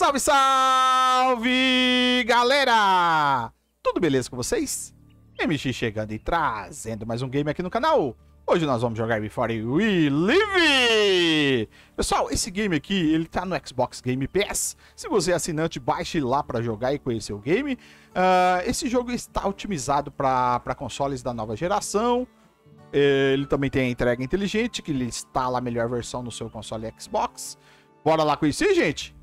Salve, salve, galera! Tudo beleza com vocês? MX chegando e trazendo mais um game aqui no canal. Hoje nós vamos jogar Before We Live! Pessoal, esse game aqui, ele tá no Xbox Game Pass. Se você é assinante, baixe lá para jogar e conhecer o game. Uh, esse jogo está otimizado para consoles da nova geração. Ele também tem a entrega inteligente, que ele instala a melhor versão no seu console Xbox. Bora lá conhecer, gente?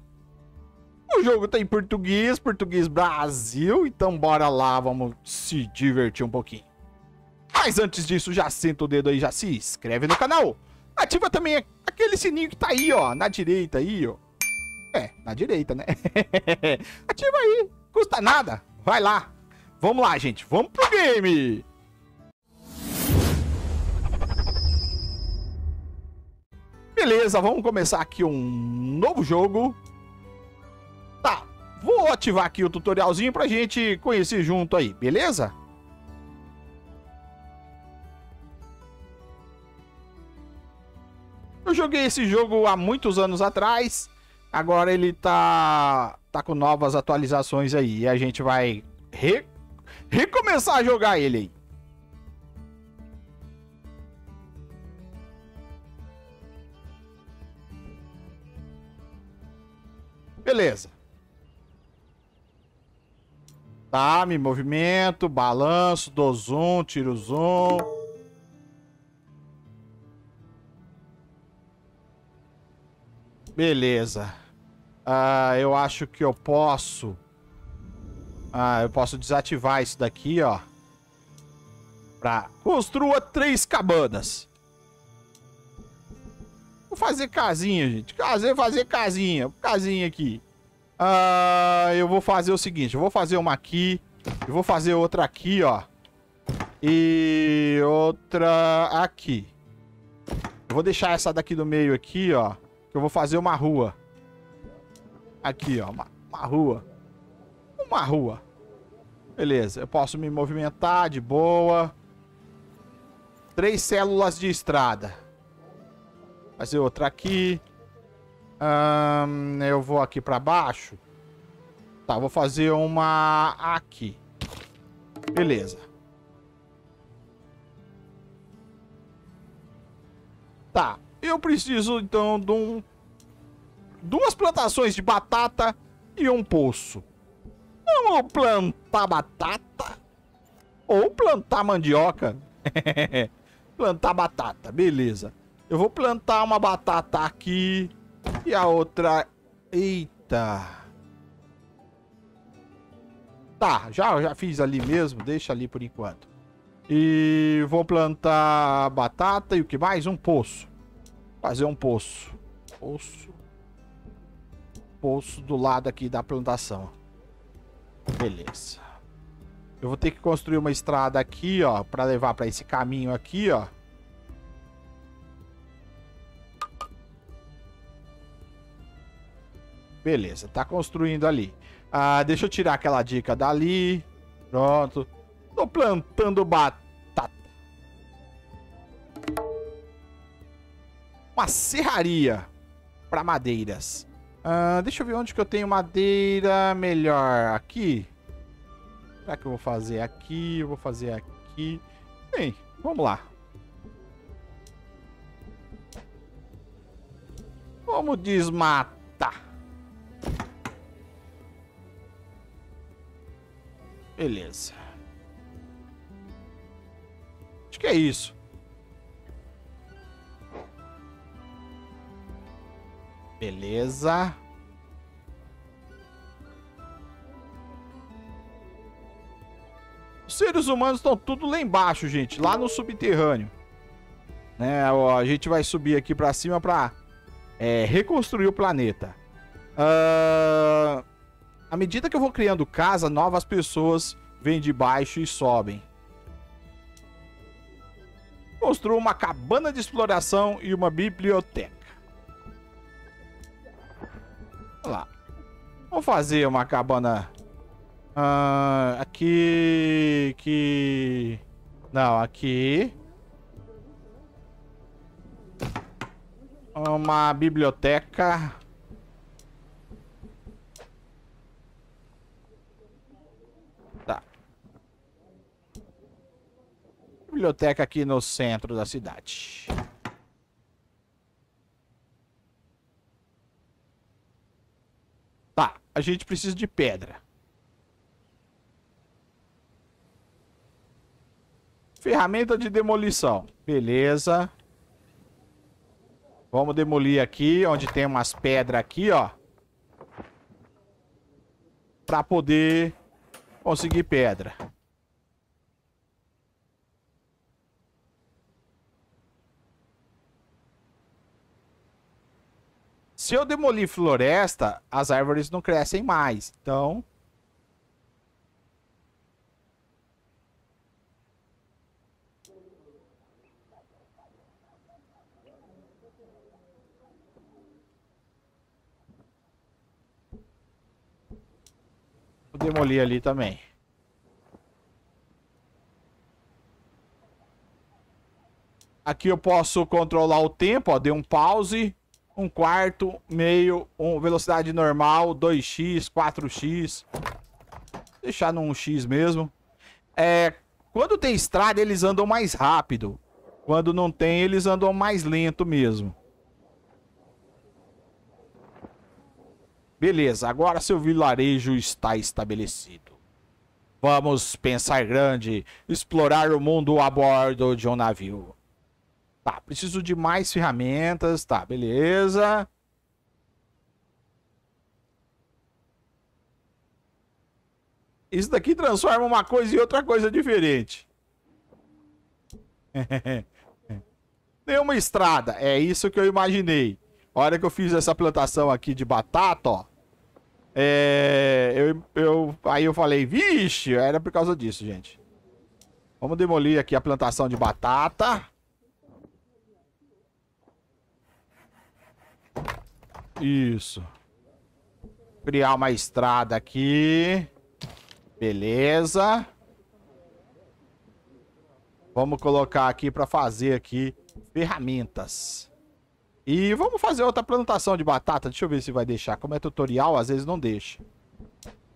O jogo tá em português, português Brasil, então bora lá, vamos se divertir um pouquinho. Mas antes disso, já senta o dedo aí, já se inscreve no canal. Ativa também aquele sininho que tá aí, ó, na direita aí, ó. É, na direita, né? Ativa aí, custa nada. Vai lá. Vamos lá, gente, vamos pro game. Beleza, vamos começar aqui um novo jogo. Tá, vou ativar aqui o tutorialzinho pra gente conhecer junto aí, beleza? Eu joguei esse jogo há muitos anos atrás, agora ele tá, tá com novas atualizações aí, e a gente vai re, recomeçar a jogar ele aí. Beleza. Tá, me movimento, balanço, dou zoom, tiro zoom. Beleza. Ah, eu acho que eu posso... Ah, eu posso desativar isso daqui, ó. Pra... Construa três cabanas. Vou fazer casinha, gente. Fazer, fazer casinha. Casinha aqui. Ah, eu vou fazer o seguinte. Eu vou fazer uma aqui. Eu vou fazer outra aqui, ó. E outra aqui. Eu vou deixar essa daqui do meio aqui, ó. Que eu vou fazer uma rua. Aqui, ó. Uma, uma rua. Uma rua. Beleza. Eu posso me movimentar de boa. Três células de estrada. Fazer outra aqui. Eu vou aqui pra baixo. Tá, vou fazer uma aqui. Beleza. Tá, eu preciso então de um... Duas plantações de batata e um poço. Vamos plantar batata? Ou plantar mandioca? plantar batata, beleza. Eu vou plantar uma batata aqui. E a outra... Eita. Tá, já, já fiz ali mesmo. Deixa ali por enquanto. E vou plantar batata e o que mais? Um poço. Fazer um poço. Poço. Poço do lado aqui da plantação. Beleza. Eu vou ter que construir uma estrada aqui, ó. Pra levar pra esse caminho aqui, ó. Beleza, tá construindo ali. Ah, deixa eu tirar aquela dica dali. Pronto. Tô plantando batata. Uma serraria para madeiras. Ah, deixa eu ver onde que eu tenho madeira melhor. Aqui? Será que eu vou fazer aqui? Eu vou fazer aqui. Bem, vamos lá. Vamos desmatar. Beleza. Acho que é isso. Beleza. Os seres humanos estão tudo lá embaixo, gente. Lá no subterrâneo. Né? A gente vai subir aqui pra cima pra é, reconstruir o planeta. Ahn... Uh... À medida que eu vou criando casa, novas pessoas vêm de baixo e sobem. Construa uma cabana de exploração e uma biblioteca. Olha lá. Vou fazer uma cabana... Uh, aqui... Aqui... Não, aqui... Uma biblioteca... Biblioteca aqui no centro da cidade. Tá, a gente precisa de pedra. Ferramenta de demolição. Beleza. Vamos demolir aqui, onde tem umas pedras aqui, ó. Pra poder conseguir pedra. Se eu demolir floresta, as árvores não crescem mais. Então, Vou demolir ali também. Aqui eu posso controlar o tempo, ó. Dei um pause, um quarto, meio, um, velocidade normal, 2x, 4x. Deixar num x mesmo. É, quando tem estrada, eles andam mais rápido. Quando não tem, eles andam mais lento mesmo. Beleza, agora seu vilarejo está estabelecido. Vamos pensar grande, explorar o mundo a bordo de um navio. Tá, preciso de mais ferramentas, tá, beleza. Isso daqui transforma uma coisa em outra coisa diferente. Tem uma estrada, é isso que eu imaginei. A hora que eu fiz essa plantação aqui de batata, ó. É, eu, eu, aí eu falei, vixe, era por causa disso, gente. Vamos demolir aqui a plantação de batata. Isso. Criar uma estrada aqui. Beleza. Vamos colocar aqui para fazer aqui ferramentas. E vamos fazer outra plantação de batata. Deixa eu ver se vai deixar. Como é tutorial, às vezes não deixa.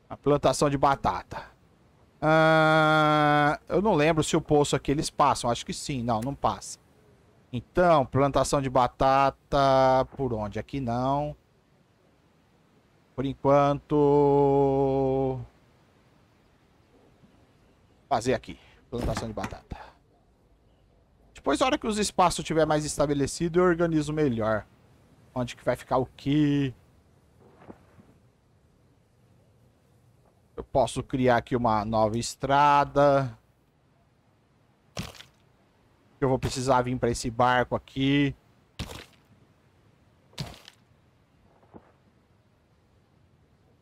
A plantação de batata. Ah, eu não lembro se o poço aqui eles passam. Acho que sim. Não, não passa. Então, plantação de batata... Por onde? Aqui não. Por enquanto... Fazer aqui. Plantação de batata. Depois, na hora que os espaços estiver mais estabelecido, eu organizo melhor. Onde que vai ficar o que. Eu posso criar aqui uma nova estrada. Eu vou precisar vir para esse barco aqui.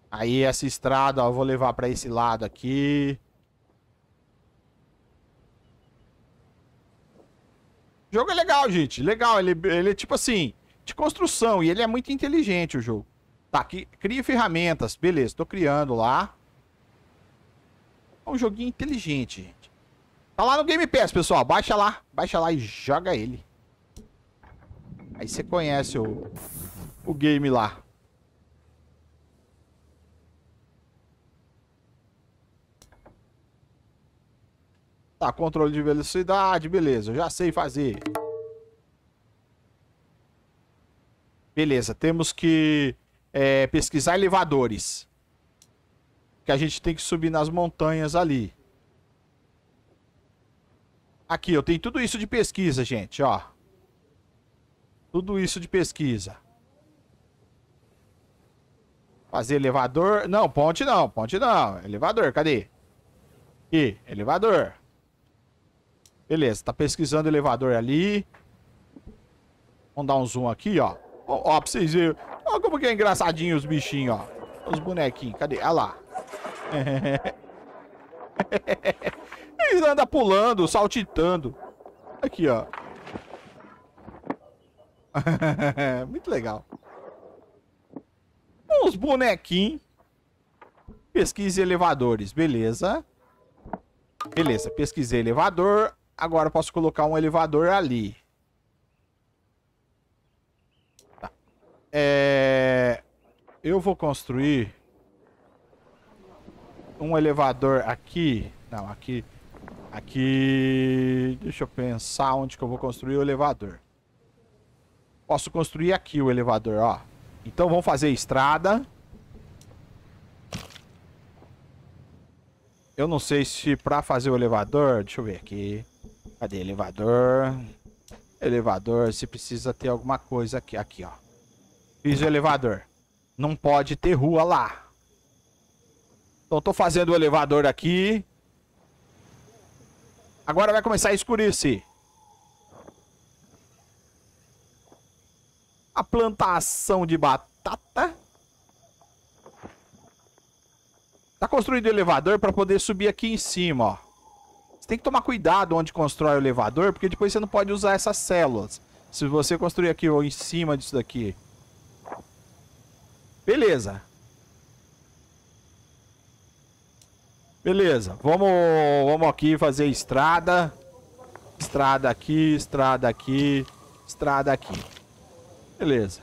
Aí essa estrada ó, eu vou levar para esse lado aqui. O jogo é legal, gente. Legal. Ele, ele é tipo assim, de construção. E ele é muito inteligente, o jogo. Tá, aqui, cria ferramentas. Beleza, tô criando lá. É um joguinho inteligente, gente. Tá lá no Game Pass, pessoal. Baixa lá. Baixa lá e joga ele. Aí você conhece o, o game lá. Tá, controle de velocidade, beleza, eu já sei fazer. Beleza, temos que é, pesquisar elevadores. Que a gente tem que subir nas montanhas ali. Aqui, eu tenho tudo isso de pesquisa, gente, ó. Tudo isso de pesquisa. Fazer elevador. Não, ponte não, ponte não. Elevador, cadê? Aqui, elevador. Beleza, tá pesquisando elevador ali. Vamos dar um zoom aqui, ó. Ó, ó pra vocês verem. Ó como que é engraçadinho os bichinhos, ó. Os bonequinhos. Cadê? Olha lá. Eles andam pulando, saltitando. Aqui, ó. Muito legal. Uns bonequinhos. Pesquise elevadores. Beleza. Beleza, pesquisei elevador. Agora posso colocar um elevador ali. Tá. É... Eu vou construir um elevador aqui. Não, aqui. Aqui... Deixa eu pensar onde que eu vou construir o elevador. Posso construir aqui o elevador, ó. Então vamos fazer estrada. Eu não sei se pra fazer o elevador... Deixa eu ver aqui. Cadê elevador? Elevador, se precisa ter alguma coisa aqui. Aqui, ó. Fiz o elevador. Não pode ter rua lá. Então tô fazendo o elevador aqui. Agora vai começar a escurecer. A plantação de batata. Tá construindo o elevador para poder subir aqui em cima, ó. Você tem que tomar cuidado onde constrói o elevador, porque depois você não pode usar essas células. Se você construir aqui ou em cima disso daqui. Beleza. Beleza, vamos, vamos aqui fazer estrada. Estrada aqui, estrada aqui, estrada aqui. Beleza.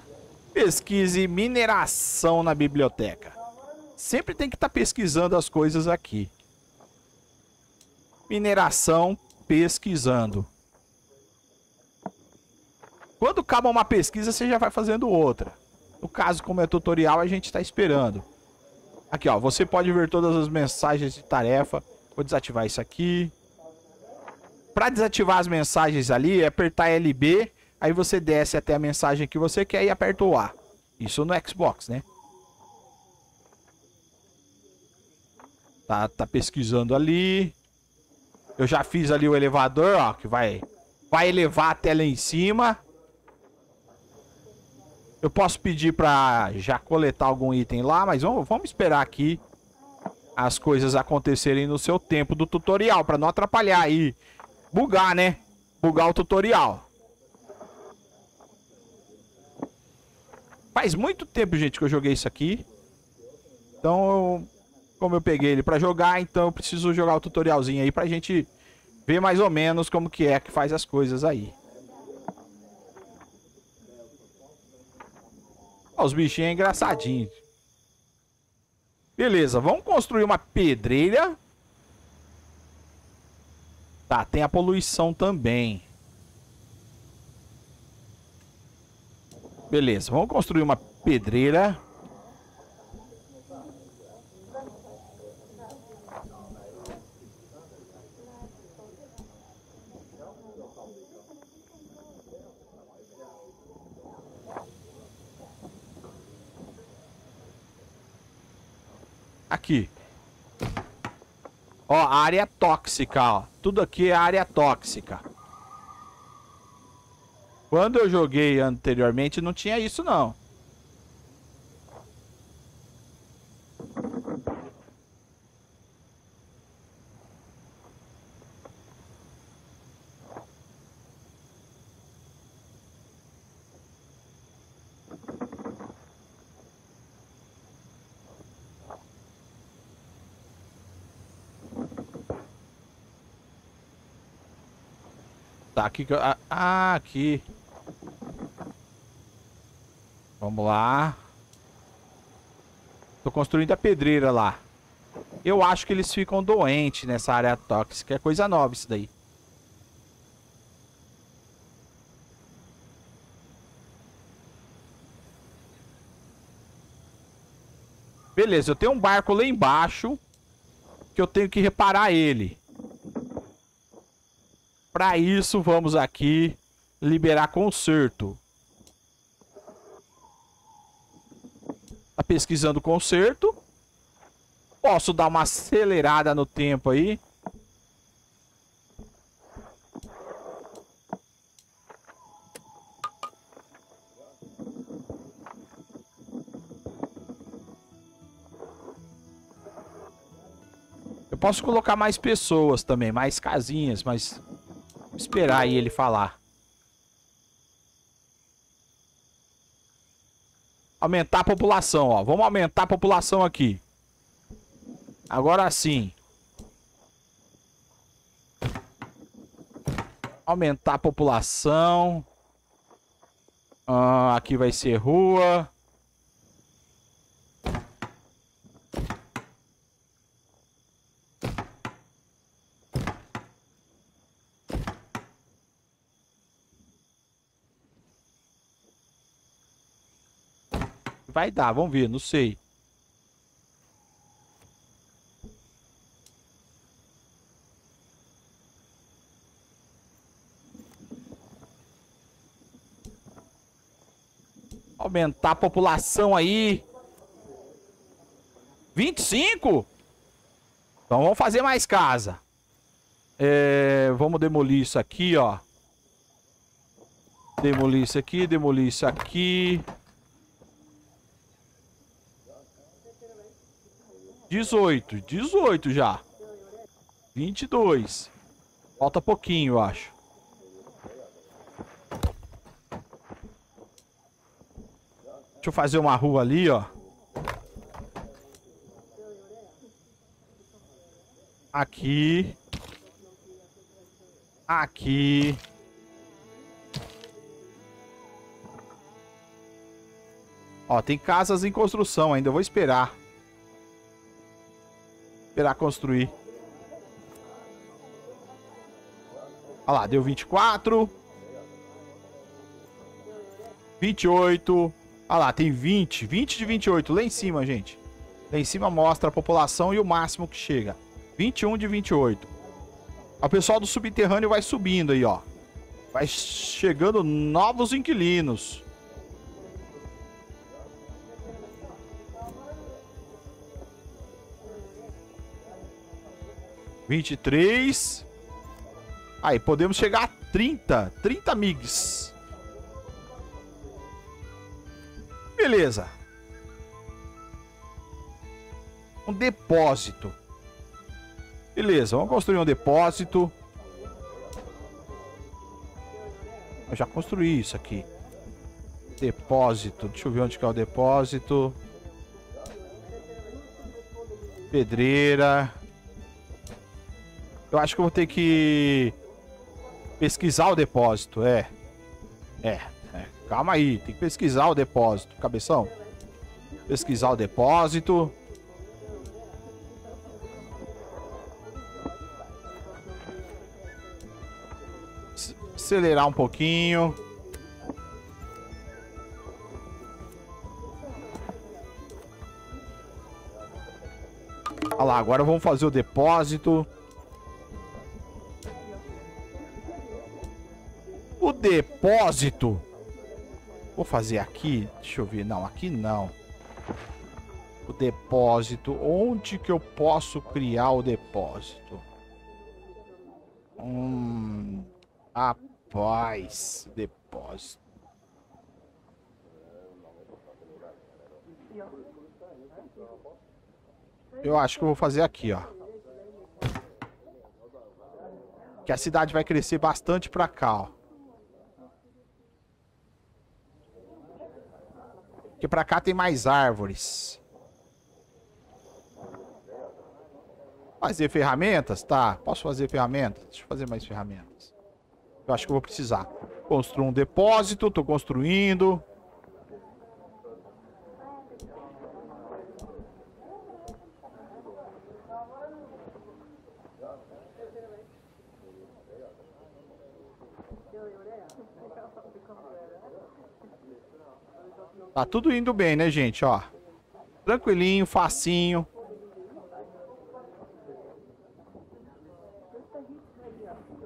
Pesquise mineração na biblioteca. Sempre tem que estar tá pesquisando as coisas aqui. Mineração, pesquisando. Quando acaba uma pesquisa, você já vai fazendo outra. No caso, como é tutorial, a gente está esperando. Aqui, ó. Você pode ver todas as mensagens de tarefa. Vou desativar isso aqui. Para desativar as mensagens ali, é apertar LB. Aí você desce até a mensagem que você quer e aperta o A. Isso no Xbox, né? Tá, tá pesquisando ali. Eu já fiz ali o elevador, ó. Que vai, vai elevar até lá em cima. Eu posso pedir pra já coletar algum item lá, mas vamos, vamos esperar aqui as coisas acontecerem no seu tempo do tutorial, pra não atrapalhar aí. Bugar, né? Bugar o tutorial. Faz muito tempo, gente, que eu joguei isso aqui. Então, como eu peguei ele pra jogar, então eu preciso jogar o tutorialzinho aí pra gente ver mais ou menos como que é que faz as coisas aí. Os bichinhos é engraçadinhos. Beleza, vamos construir uma pedreira. Tá, tem a poluição também. Beleza, vamos construir uma pedreira. Aqui. Ó, área tóxica, ó. Tudo aqui é área tóxica. Quando eu joguei anteriormente não tinha isso não. Aqui que eu... Ah, ah, aqui. Vamos lá. Tô construindo a pedreira lá. Eu acho que eles ficam doentes nessa área tóxica. É coisa nova isso daí. Beleza, eu tenho um barco lá embaixo. Que eu tenho que reparar ele. Para isso, vamos aqui liberar conserto. Tá pesquisando conserto. Posso dar uma acelerada no tempo aí. Eu posso colocar mais pessoas também, mais casinhas, esperar aí ele falar. Aumentar a população, ó. Vamos aumentar a população aqui. Agora sim. Aumentar a população. Ah, aqui vai ser rua. Vai dar, vamos ver, não sei. Aumentar a população aí. 25? Então vamos fazer mais casa. É, vamos demolir isso aqui, ó. Demolir isso aqui, demolir isso aqui. 18, 18 já. 22. Falta pouquinho, eu acho. Deixa eu fazer uma rua ali, ó. Aqui. Aqui. Ó, tem casas em construção ainda. Eu vou esperar. Esperar construir. Olha lá, deu 24. 28. Olha lá, tem 20. 20 de 28. Lá em cima, gente. Lá em cima mostra a população e o máximo que chega. 21 de 28. O pessoal do subterrâneo vai subindo aí, ó. Vai chegando novos inquilinos. Vinte e três. Aí, podemos chegar a 30. 30 MIGs. Beleza. Um depósito. Beleza, vamos construir um depósito. Eu já construí isso aqui. Depósito. Deixa eu ver onde que é o depósito. Pedreira. Eu acho que eu vou ter que pesquisar o depósito, é. É, é. Calma aí, tem que pesquisar o depósito, cabeção. Pesquisar o depósito. acelerar um pouquinho. Olha lá, agora vamos fazer o depósito. O depósito. Vou fazer aqui. Deixa eu ver. Não, aqui não. O depósito. Onde que eu posso criar o depósito? Hum... Rapaz, depósito. Eu acho que eu vou fazer aqui, ó. Que a cidade vai crescer bastante pra cá, ó. Porque pra cá tem mais árvores. Fazer ferramentas? Tá, posso fazer ferramentas? Deixa eu fazer mais ferramentas. Eu acho que eu vou precisar. Construir um depósito, tô construindo. Tá tudo indo bem, né, gente? Ó. Tranquilinho, facinho.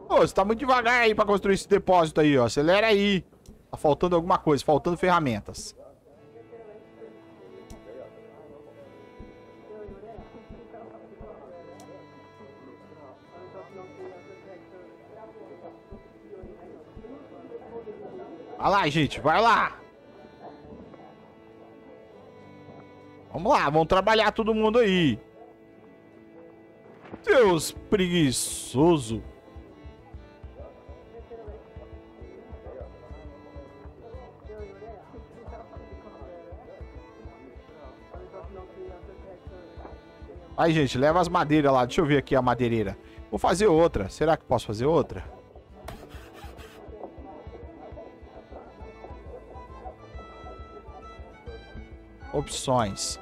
Pô, você tá muito devagar aí pra construir esse depósito aí, ó. Acelera aí. Tá faltando alguma coisa, faltando ferramentas. Vai lá, gente, vai lá. Vamos lá, vamos trabalhar todo mundo aí. Deus preguiçoso. Aí, gente, leva as madeiras lá. Deixa eu ver aqui a madeireira. Vou fazer outra. Será que posso fazer outra? opções.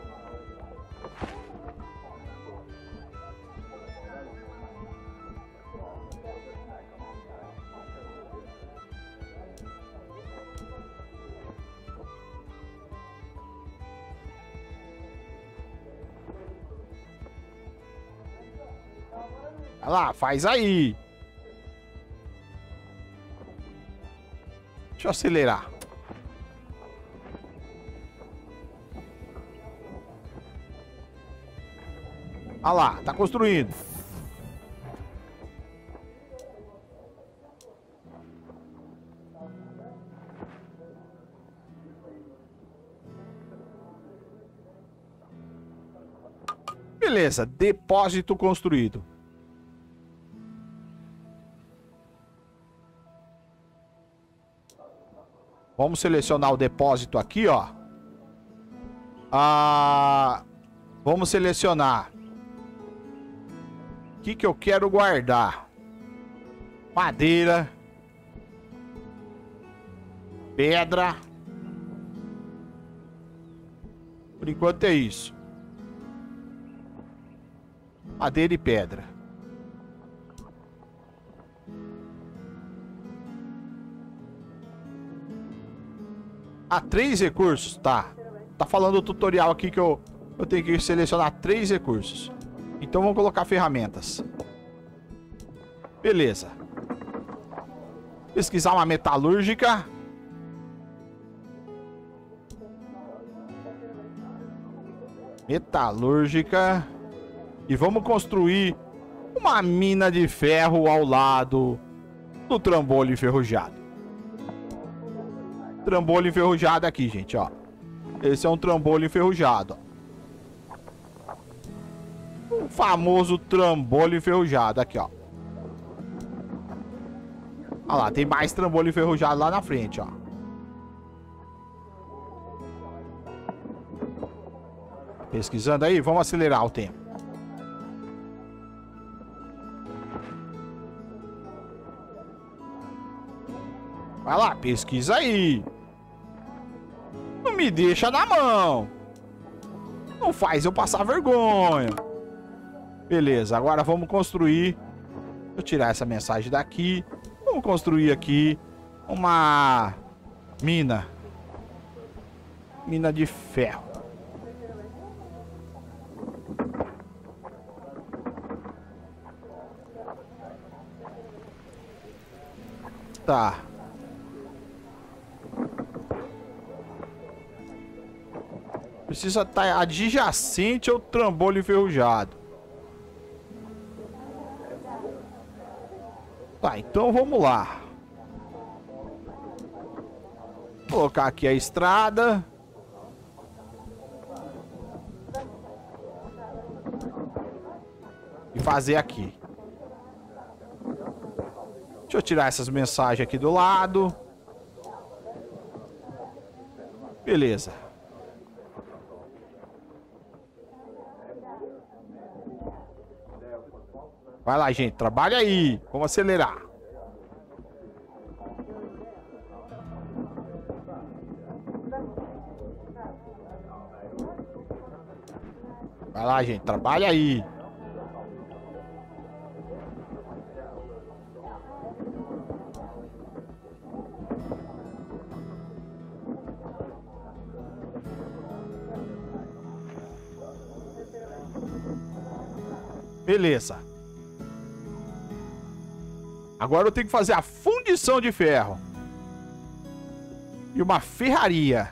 Olha lá, faz aí. Deixa eu acelerar. Olha lá, tá construindo. Beleza, depósito construído. Vamos selecionar o depósito aqui, ó. Ah, vamos selecionar. O que, que eu quero guardar? Madeira. Pedra. Por enquanto é isso. Madeira e pedra. Ah, três recursos, tá. Tá falando o tutorial aqui que eu, eu tenho que selecionar três recursos. Então vamos colocar ferramentas. Beleza. Pesquisar uma metalúrgica. Metalúrgica. E vamos construir uma mina de ferro ao lado do trambolho enferrujado. Trambolho enferrujado aqui, gente, ó. Esse é um trambolho enferrujado, ó. O famoso trambolho enferrujado aqui, ó. Olha lá, tem mais trambolho enferrujado lá na frente, ó. Pesquisando aí, vamos acelerar o tempo. Vai lá, pesquisa aí. Não me deixa na mão. Não faz eu passar vergonha. Beleza, agora vamos construir. Vou tirar essa mensagem daqui. Vamos construir aqui uma mina. Mina de ferro. Tá. Precisa estar tá adjacente ao trambolho enferrujado. Tá, então vamos lá. Colocar aqui a estrada. E fazer aqui. Deixa eu tirar essas mensagens aqui do lado. Beleza. Vai lá, gente. Trabalha aí. Vamos acelerar. Vai lá, gente. Trabalha aí. Beleza. Agora eu tenho que fazer a fundição de ferro. E uma ferraria.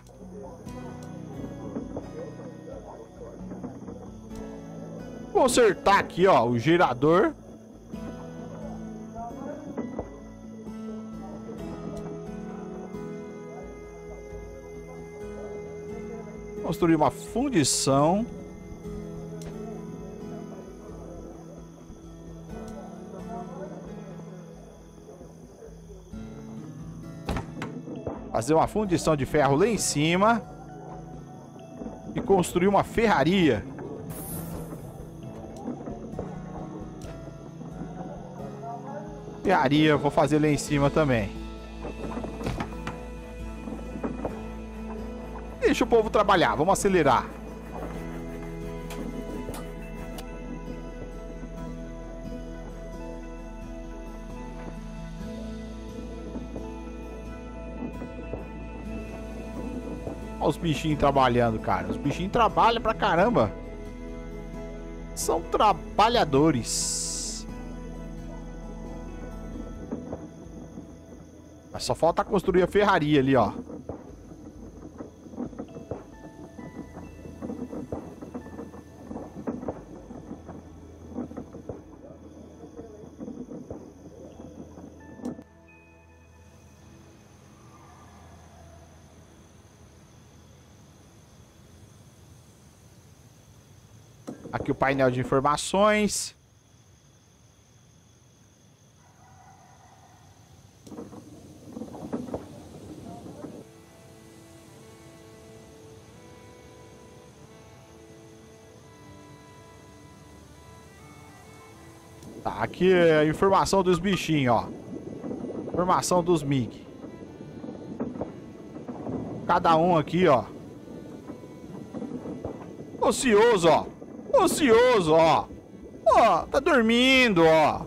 Consertar aqui, ó, o gerador. Construir uma fundição. Fazer uma fundição de ferro lá em cima e construir uma ferraria. Ferraria vou fazer lá em cima também. Deixa o povo trabalhar, vamos acelerar. Olha os bichinhos trabalhando, cara. Os bichinhos trabalham pra caramba. São trabalhadores. Mas só falta construir a ferraria ali, ó. Painel de informações. Tá, aqui é a informação dos bichinhos, ó. Informação dos MIG. Cada um aqui, ó. Ocioso, ó. Ocioso, ó. Ó, tá dormindo, ó.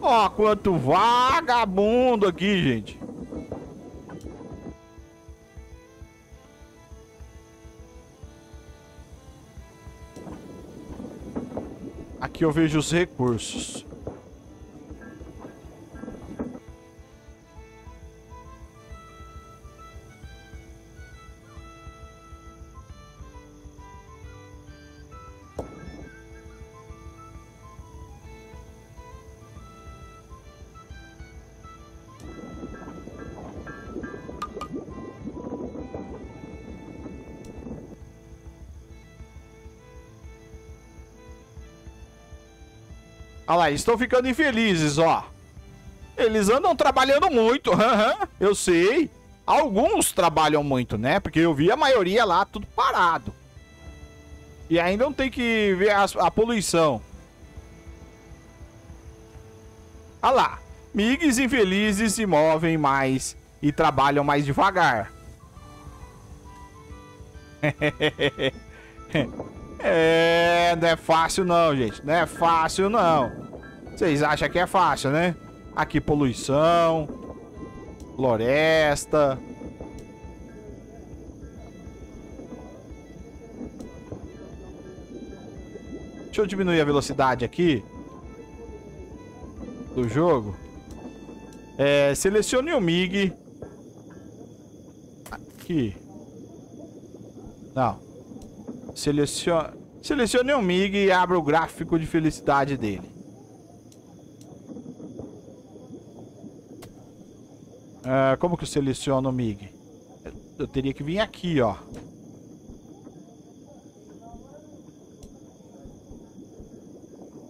Ó, quanto vagabundo aqui, gente. Aqui eu vejo os recursos. Olha lá, estão ficando infelizes, ó. Eles andam trabalhando muito, eu sei. Alguns trabalham muito, né? Porque eu vi a maioria lá tudo parado. E ainda não tem que ver a, a poluição. Olha lá. Migues infelizes se movem mais e trabalham mais devagar. É, não é fácil não, gente. Não é fácil não. Vocês acham que é fácil, né? Aqui poluição, floresta. Deixa eu diminuir a velocidade aqui do jogo. É, selecione o MIG. Aqui. Não. Selecione, selecione o MIG e abra o gráfico de felicidade dele. Uh, como que eu seleciono o MIG? Eu teria que vir aqui, ó.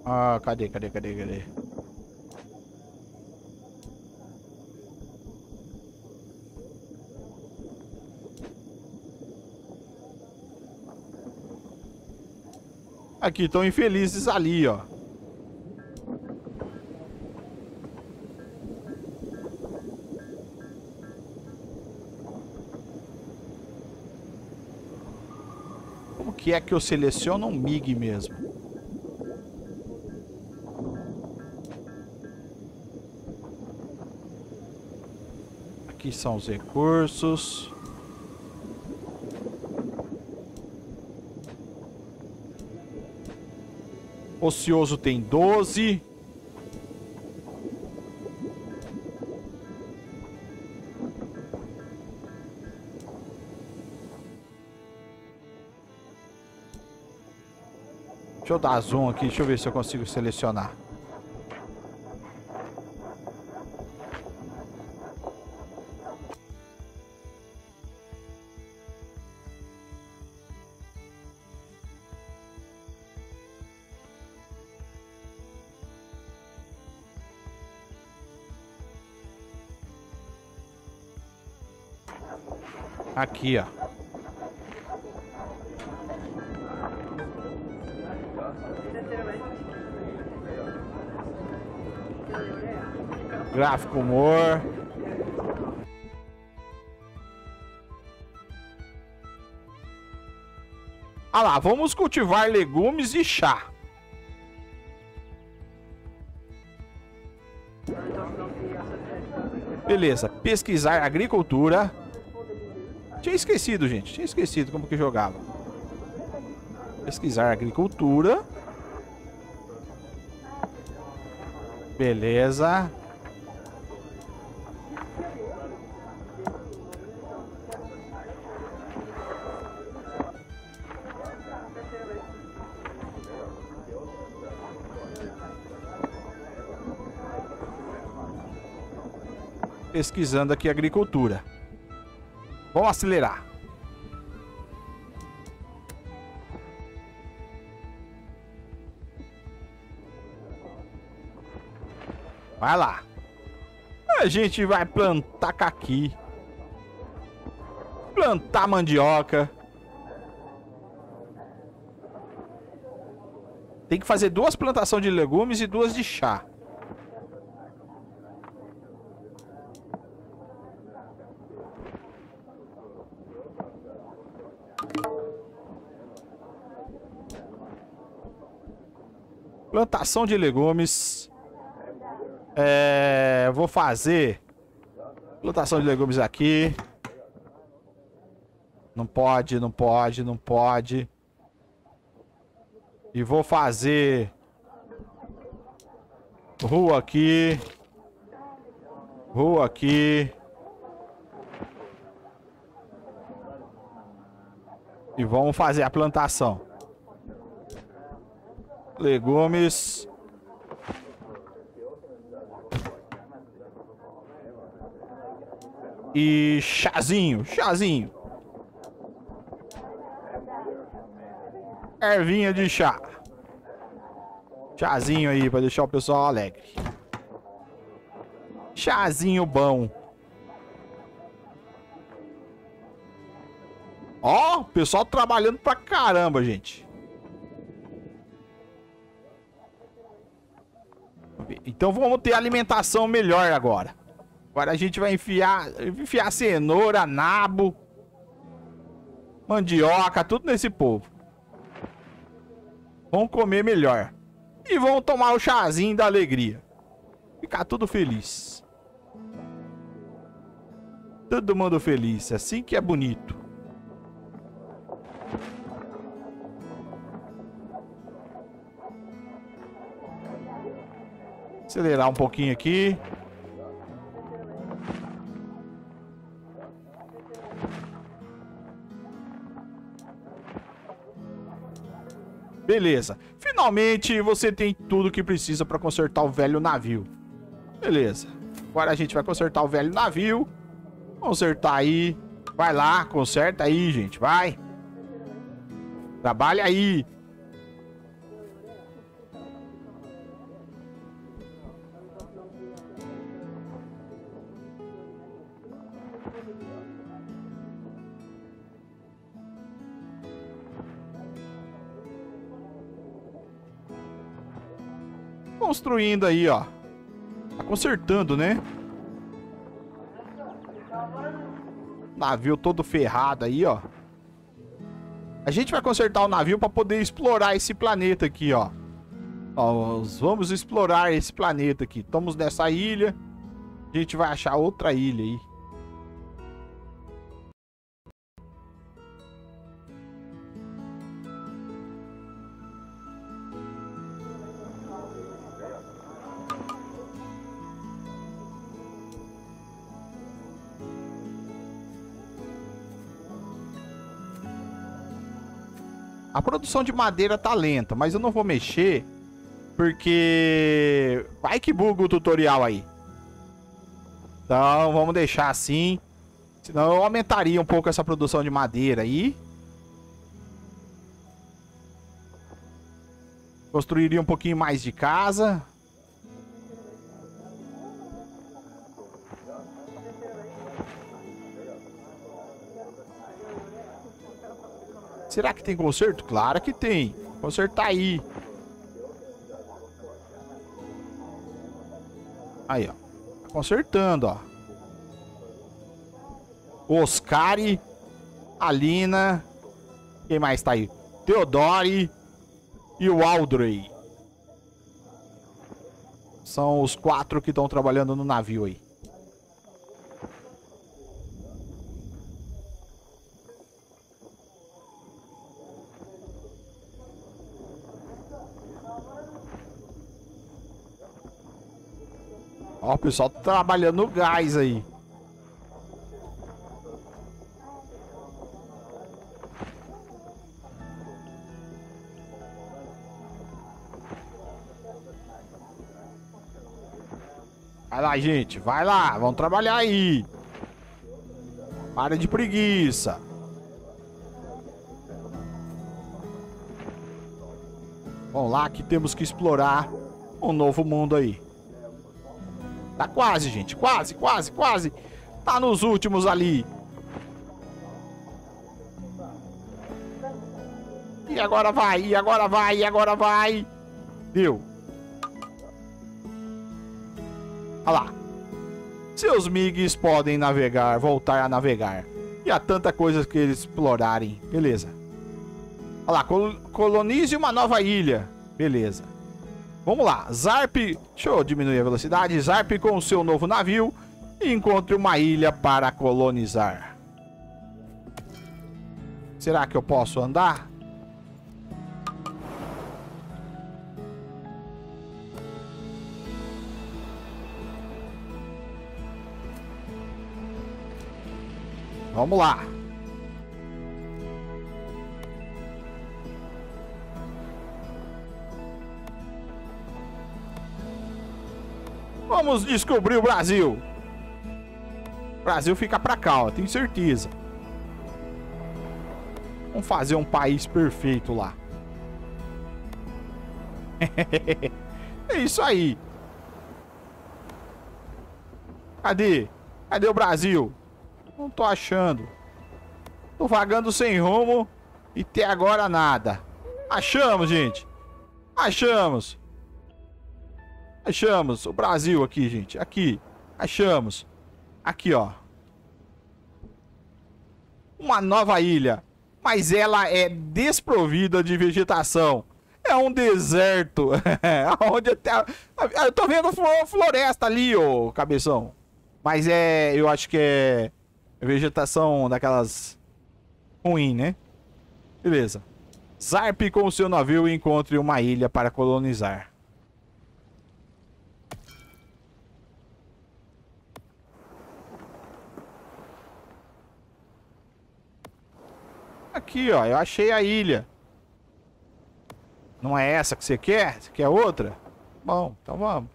Ah, cadê, cadê, cadê, cadê? Aqui, estão infelizes ali, ó. Que é que eu seleciono um MIG mesmo? Aqui são os recursos. Ocioso tem 12. Deixa eu dar zoom aqui, deixa eu ver se eu consigo selecionar. Aqui, ó. Gráfico humor. Ah lá, vamos cultivar legumes e chá. Beleza, pesquisar agricultura. Tinha esquecido, gente. Tinha esquecido como que jogava. Pesquisar agricultura. Beleza. Pesquisando aqui agricultura. Vamos acelerar. Vai lá. A gente vai plantar caqui. Plantar mandioca. Tem que fazer duas plantações de legumes e duas de chá. Plantação de legumes. É, vou fazer plantação de legumes aqui. Não pode, não pode, não pode. E vou fazer rua aqui. Rua aqui. E vamos fazer a plantação. Legumes. E chazinho, chazinho. Ervinha de chá. Chazinho aí pra deixar o pessoal alegre. Chazinho bom. Ó, o pessoal trabalhando pra caramba, gente. Então vamos ter alimentação melhor agora. Agora a gente vai enfiar, enfiar cenoura, nabo, mandioca, tudo nesse povo. Vão comer melhor. E vão tomar o chazinho da alegria. Ficar tudo feliz. Todo mundo feliz. Assim que é bonito. Acelerar um pouquinho aqui. Beleza. Finalmente você tem tudo que precisa para consertar o velho navio. Beleza. Agora a gente vai consertar o velho navio. Consertar aí. Vai lá, conserta aí, gente. Vai. Trabalha aí. Construindo aí, ó. Tá consertando, né? Navio todo ferrado aí, ó. A gente vai consertar o navio para poder explorar esse planeta aqui, ó. Nós vamos explorar esse planeta aqui. Estamos nessa ilha. A gente vai achar outra ilha aí. Produção de madeira tá lenta, mas eu não vou mexer porque vai que buga o tutorial aí. Então vamos deixar assim. Senão eu aumentaria um pouco essa produção de madeira aí. Construiria um pouquinho mais de casa. Será que tem conserto? Claro que tem. Consertar aí. Aí, ó. Tá consertando, ó. Oscari. Alina. Quem mais tá aí? Teodori. E o Aldrey. São os quatro que estão trabalhando no navio aí. Ó, o pessoal trabalhando no gás aí. Vai lá, gente. Vai lá. Vamos trabalhar aí. Para de preguiça. Vamos lá que temos que explorar um novo mundo aí. Tá quase, gente. Quase, quase, quase. Tá nos últimos ali. E agora vai, e agora vai, e agora vai. Deu. Olha lá. Seus MIGs podem navegar, voltar a navegar. E há tanta coisa que eles explorarem. Beleza. Olha lá, col colonize uma nova ilha. Beleza. Vamos lá. Zarp. Deixa eu diminuir a velocidade. Zarp com o seu novo navio. E encontre uma ilha para colonizar. Será que eu posso andar? Vamos lá. Vamos descobrir o Brasil. O Brasil fica pra cá, ó, tenho certeza. Vamos fazer um país perfeito lá. é isso aí. Cadê? Cadê o Brasil? Não tô achando. Tô vagando sem rumo e até agora nada. Achamos, gente. Achamos. Achamos. O Brasil aqui, gente. Aqui. Achamos. Aqui, ó. Uma nova ilha. Mas ela é desprovida de vegetação. É um deserto. Onde até... Eu tô vendo floresta ali, ô cabeção. Mas é... Eu acho que é Vegetação daquelas ruim, né? Beleza. Zarpe com o seu navio e encontre uma ilha para colonizar. Aqui, ó. Eu achei a ilha. Não é essa que você quer? Você quer outra? Bom, então vamos.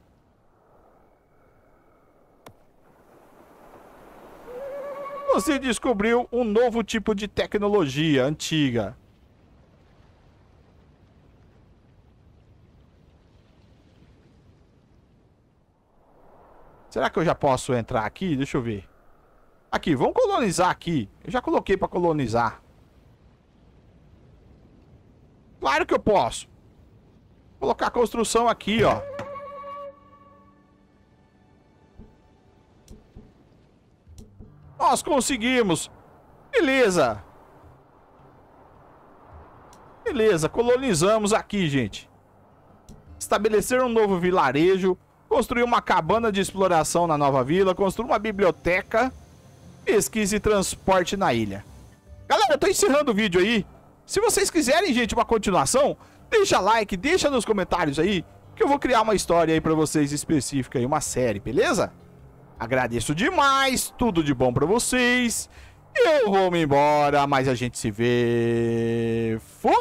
Você descobriu um novo tipo de tecnologia antiga. Será que eu já posso entrar aqui? Deixa eu ver. Aqui, vamos colonizar aqui. Eu já coloquei para colonizar. Claro que eu posso. Vou colocar a construção aqui, ó. Nós conseguimos. Beleza. Beleza, colonizamos aqui, gente. Estabelecer um novo vilarejo. Construir uma cabana de exploração na nova vila. Construir uma biblioteca. Pesquisa e transporte na ilha. Galera, eu tô encerrando o vídeo aí. Se vocês quiserem, gente, uma continuação, deixa like, deixa nos comentários aí, que eu vou criar uma história aí pra vocês específica aí, uma série, beleza? Agradeço demais, tudo de bom pra vocês. Eu vou me embora, mas a gente se vê. Fui!